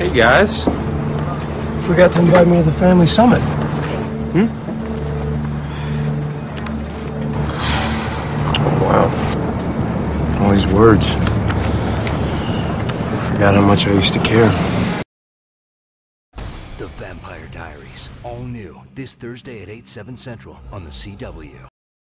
Hey guys. Forgot to invite me to the family summit. Hmm? Oh, wow. All these words. I forgot how much I used to care. The Vampire Diaries, all new this Thursday at 8, 7 Central on the CW.